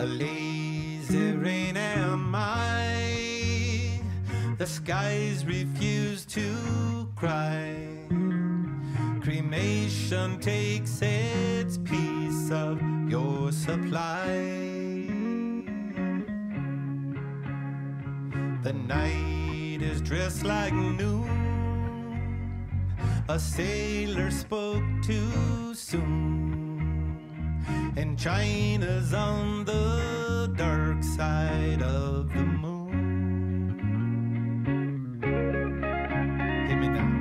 A lazy rain am I. The skies refuse to cry. Cremation takes its piece of your supply. The night is dressed like noon. A sailor spoke too soon. And China's on the dark side of the moon. Hit me now.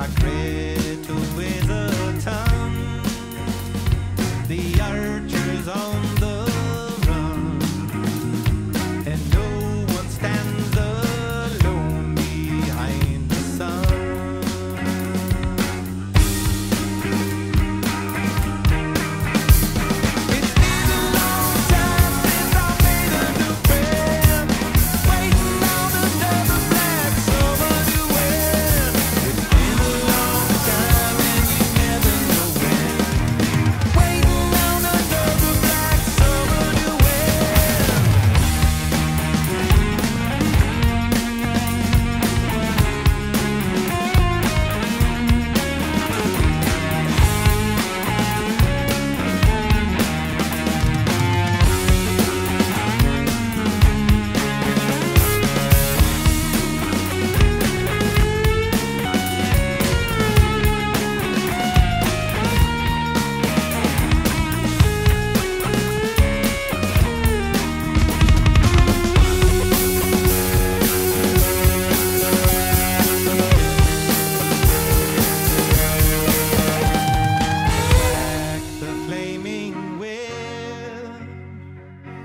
My Greta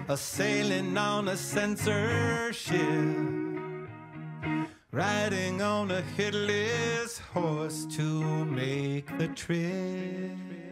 a sailing on a censorship, riding on a headless horse to make the trip.